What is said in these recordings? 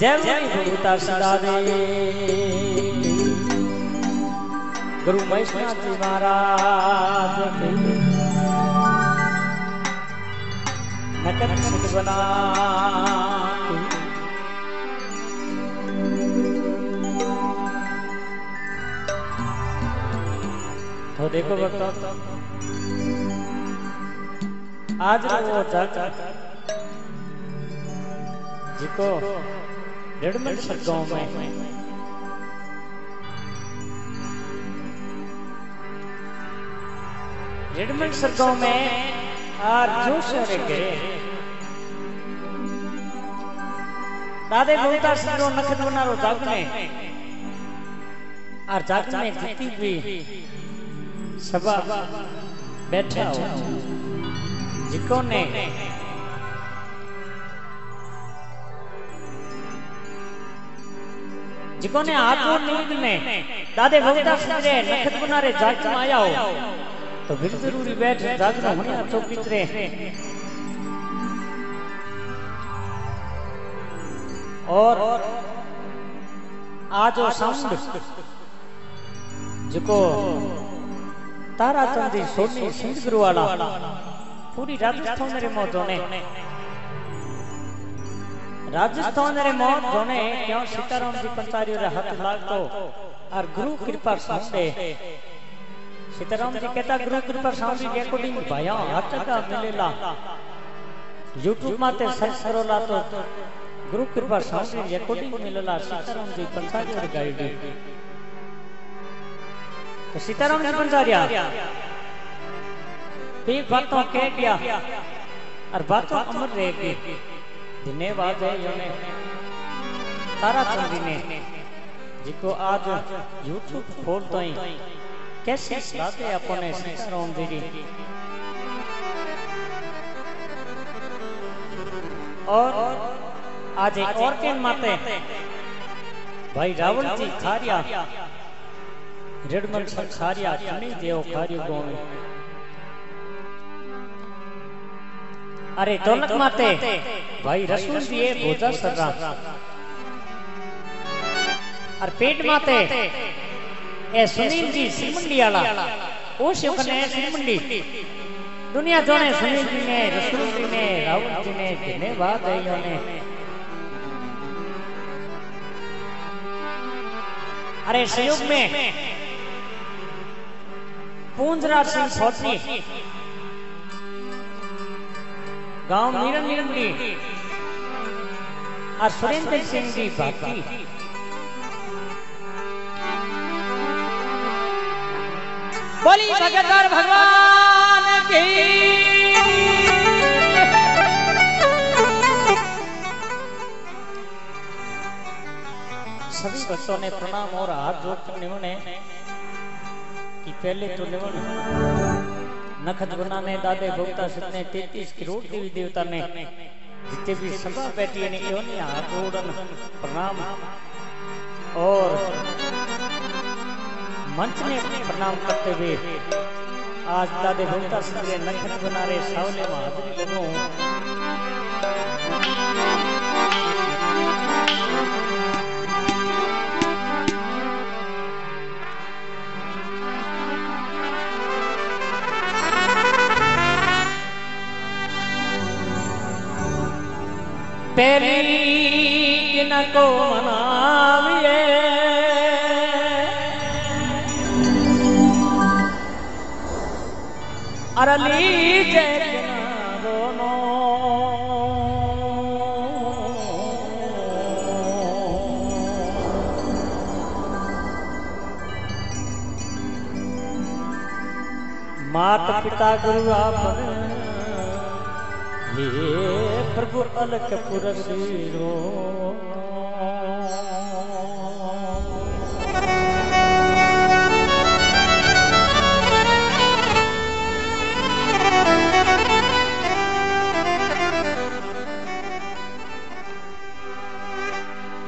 जय भूता सदा दे गुरु वैष्णव जी महाराज सिद्ध बना तो देखो भक्तों, आज वो जग जिको रेडमंड शब्दों में रेडमंड शब्दों में आज जोश गए? दादे बोलता सिरो नखत बनारो जागने और जागने जितनी भी सभा बैठा हो जिको ने जिको ने आत्मो नींद में। दादे भगता सिरे नखत बनारे जाग में आया हो तो फिर ज़रूरी बैठ, जागना होने अच्छो पितरे। और आज वो साउंड जिको तारा चंदी सोनी सिंह गुरु वाला, पूरी राजस्थान रे मौत होने राजस्थान रे मौत होने क्यों सीताराम जी पंचारी रे हाथ लाग तो और गुरु कृपा सामने। सीताराम जी कहता, गुरु कृपा सामने रेकॉर्डिंग भया हाथ का मिलेला। यूट्यूब माते सर्च करोला तो गुरु कृपा सामने रेकॉर्डिंग मिलेला सीताराम जी पंचारी रे गाइड। तो सीताराम जी पंचारिया भी बातों कह गया और बातों अमर रह गई। धन्यवाद है योने तारा चंदी ने, जिको आज यूट्यूब खोल तो ही कैसे बातें अपने सीताराम जी और आज एक और के माते, भाई रावण जी खारिया, रेडमंड संसारिया कनी देव खारियो गोवे अरे दौलत माते भाई रसूल दिए भोजा सर्रा और पेट माते ए सुनील जी सिमंडी वाला ओ शिवकने सिमंडी। दुनिया जोने सुनील जी ने रसूल जी ने राहुल जी ने धन्यवाद है इन्होंने अरे संयोग में। पूंजरा सिंह सोची गाँव मीरन मीरंडी और सुरेंद्र सिंह जी बाकी बोली भगतर भगवान की। सभी भक्तों ने प्रणाम और हाथ जोड़कर निमने कि पहले तो निमन नखत बनाने दादे भोक्ता सतने तैतीस करोड़ देवी देवता ने जितने भी सभा बैठी ने इन्होंने हाथ जोड़न प्रणाम। और मंच में प्रणाम करते हुए आज दादे भोक्ता सतने नखत बना रहे सावले में हाजरी को मनाविए। अरली जय मात पिता गुरु आपन हे। प्रभु अलक पुरसीरो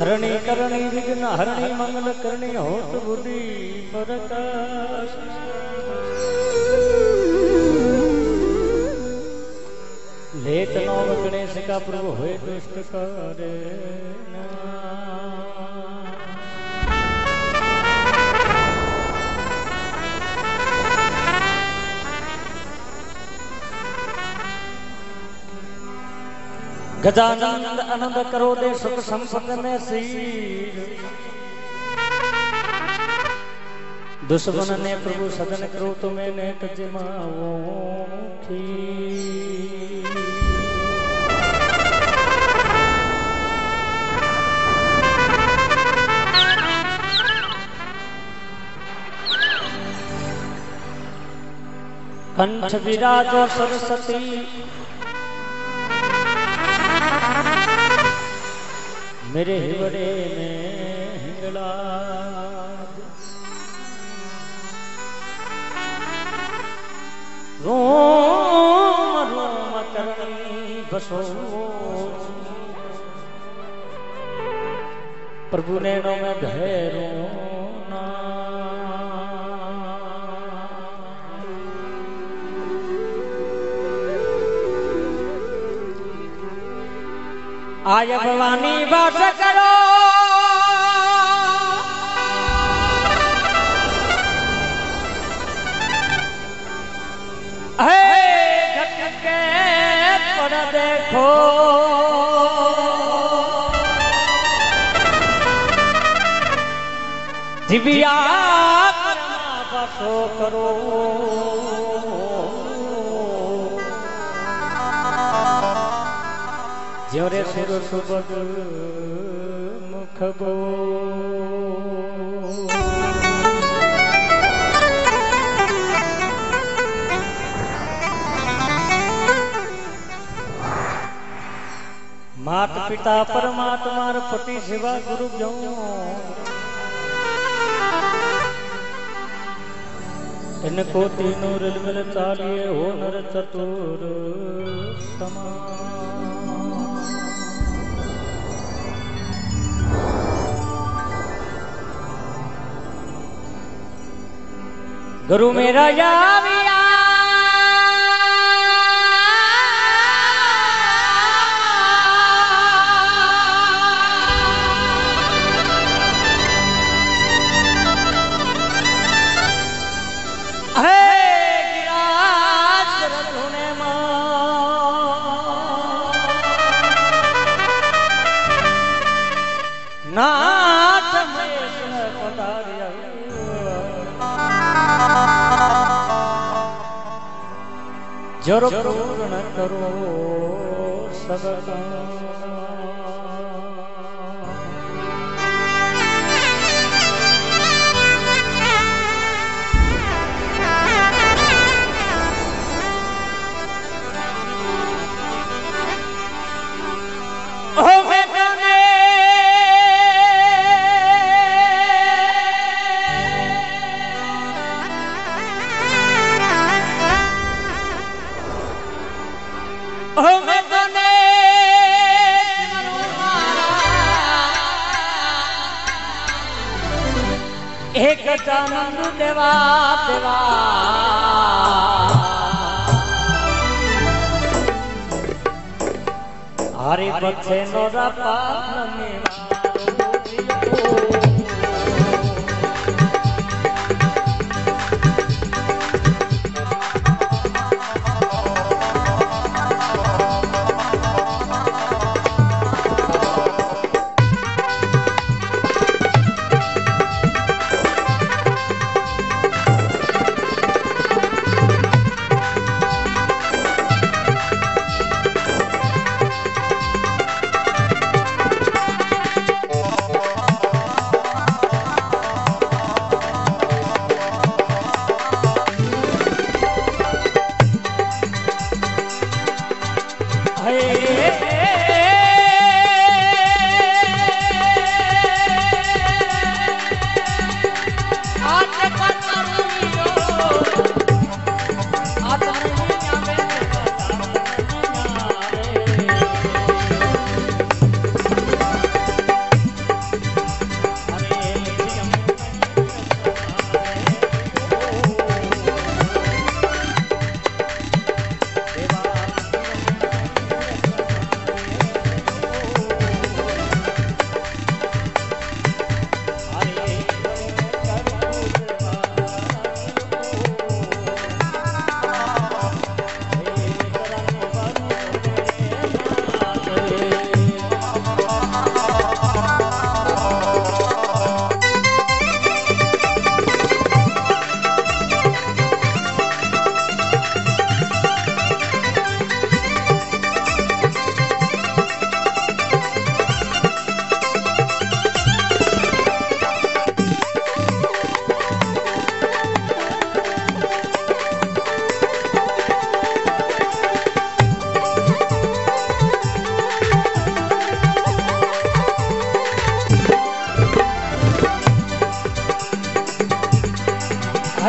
हरणी करणी विघ्न, हरणी मंगल करणी, होत बुद्धि लेत नौ गणेश का प्रभु होए दुष्ट करे गजानंद आनंद करो दे सुख संपन्न में सीर। दुश्मन ने प्रभु सदन करो तो मैंने तजमाओ की। कंठ विराज सरस्वती। मेरे बड़े में हिंगला। रोम रोम करणी बसो। प्रभु ने में भैरों આય आज भवानी बस करो। हे देखो। दिव्या बसो करो। જ્યોરે સુર સુબદ મુખબો માત પિતા પરમાત્મા પતિ સેવા ગુરુ इनको तीनों रिल मिल चालिए हो नर चतुर समान गुरु मेरा याविया ज़रूर न करो सब એક જાનંદ દેવા દેવા. હરે પછે નો રપા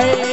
हाँ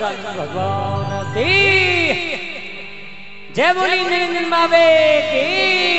गंग भगवान दी जय बोली नरेंद्र बाबे की।